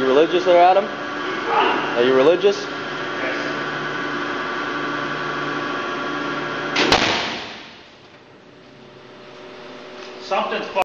You religious there, Adam? Are you religious? Something's